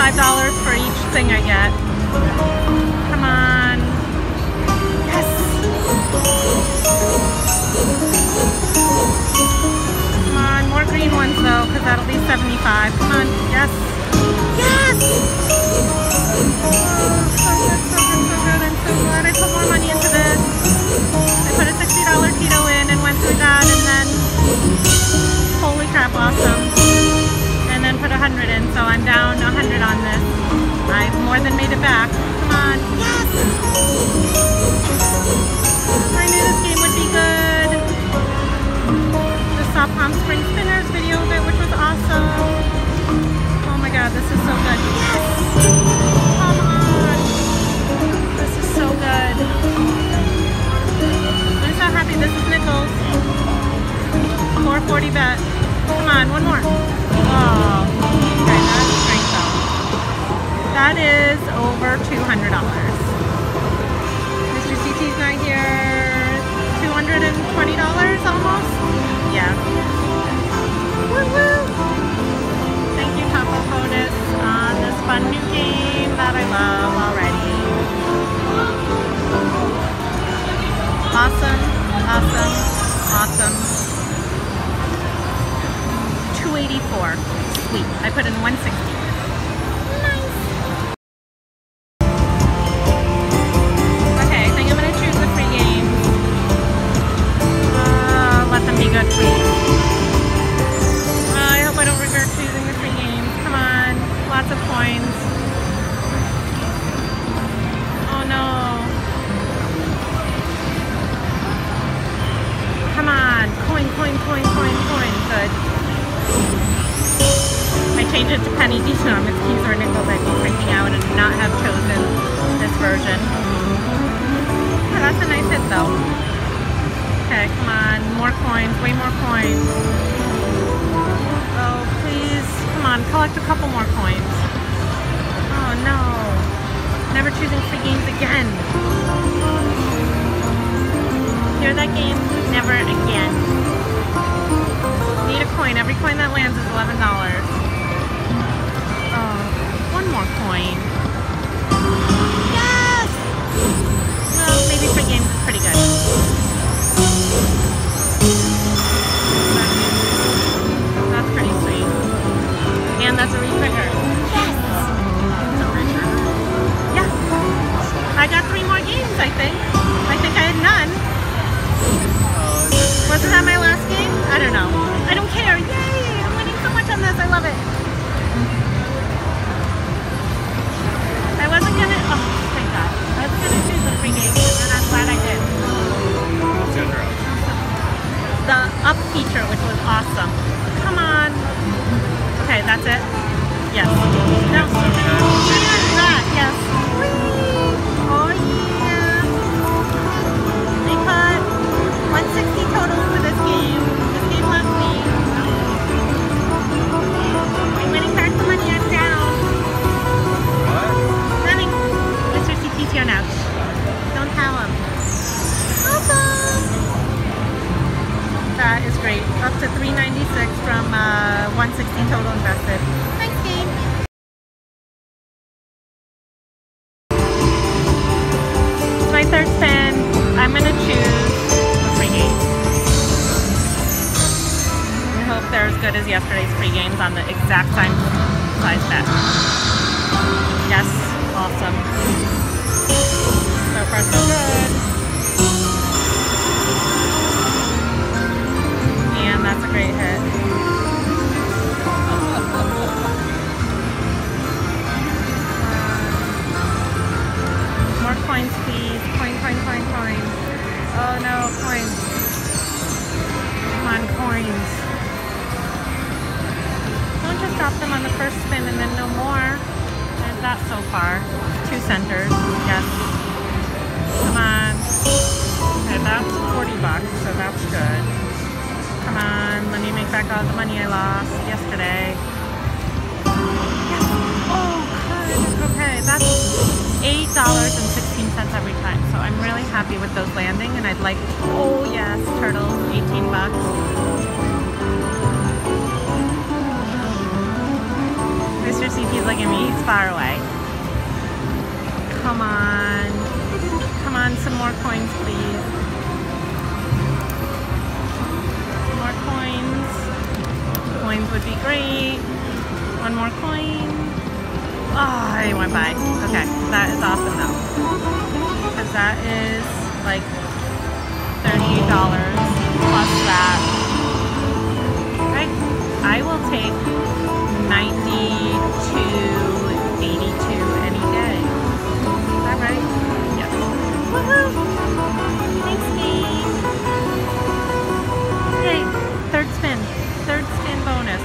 $5 for each thing I get. Come on. Yes. Come on, more green ones though, because that'll be 75. Come on, yes. Yes! Saw Palm Springs Spinners video of it, which was awesome. Oh my god, this is so good. Yes! Come on! This is so good. I'm so happy. This is Nichols. 440 bet. Come on, one more. Oh, okay. That is over $200. 284. Sweet. I put in 160. I changed it to penny time it's keys or nickels. I'd be freaking out and not have chosen this version. Yeah, that's a nice hit though. Okay, come on, more coins, way more coins. Oh, please, come on, collect a couple more coins. Oh no, never choosing free games again. Hear that game? Never again. Need a coin. Every coin that lands is $11. More coin. Yes! Well, maybe games is pretty good. Yesterday's free games on the exact same size bet. Yes, awesome. So far so good. Yes. Come on. Okay, that's 40 bucks, so that's good. Come on, let me make back all the money I lost yesterday. Yes. Oh, good. Okay, that's $8.16 every time. So I'm really happy with those landing and I'd like, oh yes, turtles, 18 bucks. Mr. CT's looking at me, he's far away. Some more coins, please. More coins. Coins would be great. One more coin. Oh, I went by. Okay, that is awesome though. Because that is like $38 plus that. Right? I will take 92, 82 any day. Is that right? Thanks, third spin. Third spin bonus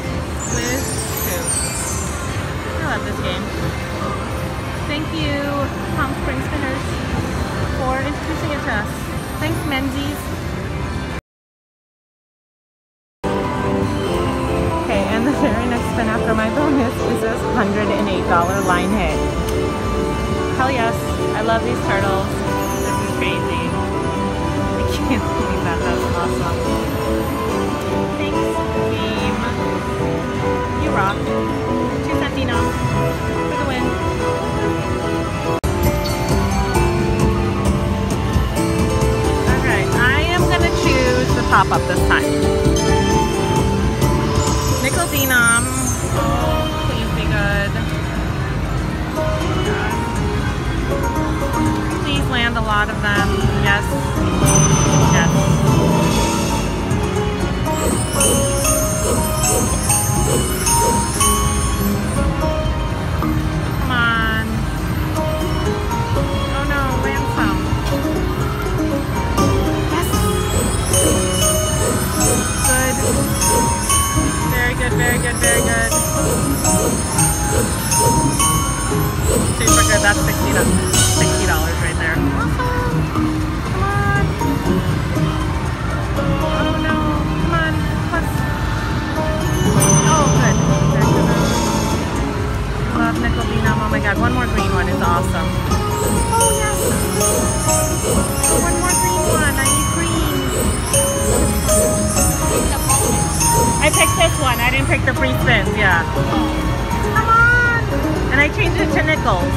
two. I love this game. Thank you, Palm Spinners, for introducing it to us. Thanks, Menzies. I can't believe that, that's awesome. Thanks, game. You rock. Santino for the win. Alright, I am going to choose the pop-up this time. Nickel Denom. Please be good. Please land a lot of them. Yes. More green one is awesome. Oh yes. One more green one. I need green. I picked this one. I didn't pick the free spins. Yeah. Come on. And I changed it to nickels.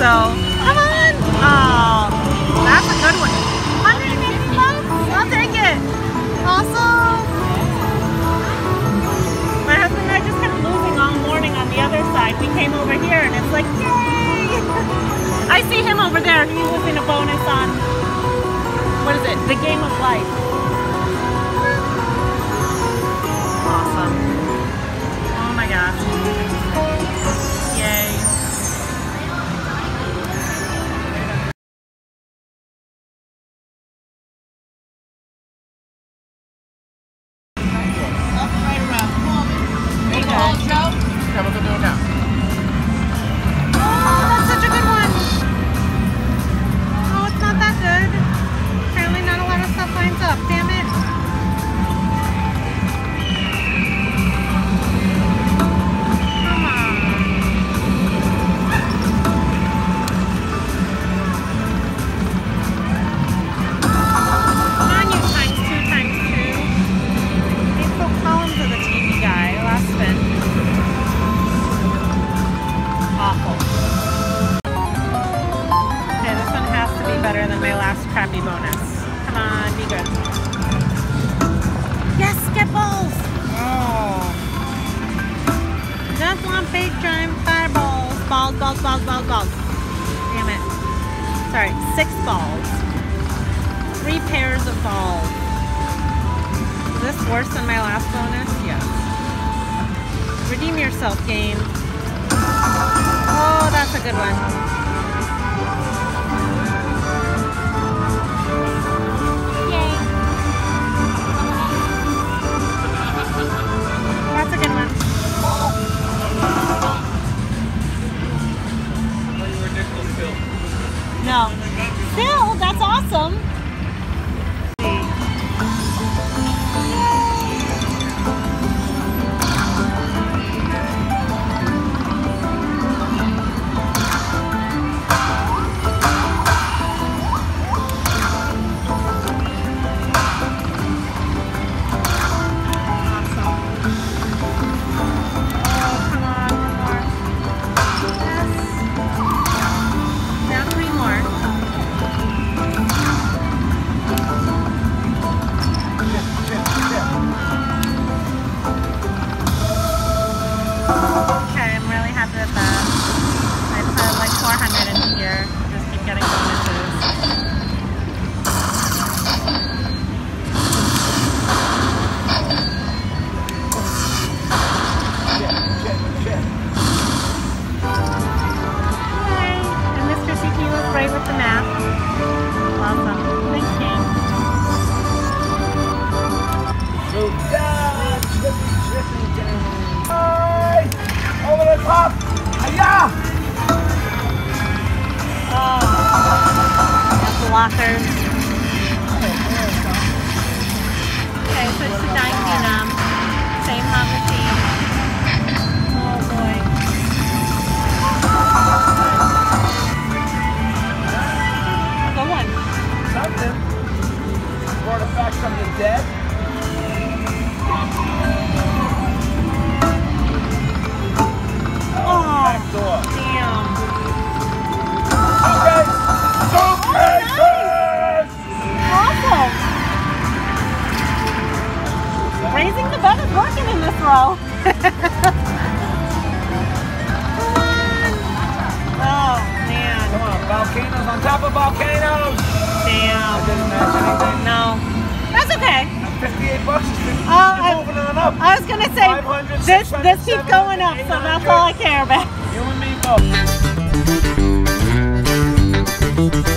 So, come on. Oh, that's a good one. 180 bucks. I'll take it. Awesome. Like, yay. I see him over there. He was in a bonus on, what is it? The Game of Life. my last crappy bonus. Come on, be good. Yes, Skipples! Oh. Just one big giant fireballs. Balls, balls, balls, balls, balls. Damn it. Sorry, six balls. Three pairs of balls. Is this worse than my last bonus? Yes. Redeem yourself game. Oh, that's a good one. No. And blockers. Okay, switch to Dynam. Same hot machine. Oh boy. Go one. Something. Brought it back from the dead. Oh, Back door. damn. Okay. The working in this row. Come on. Oh, man. Come on, volcanoes on top of volcanoes. Damn. Didn't match anything. No. That's okay. 58 bucks. Oh, I- moving on up. I was gonna say this this keeps going up, so that's all I care about. You and me both.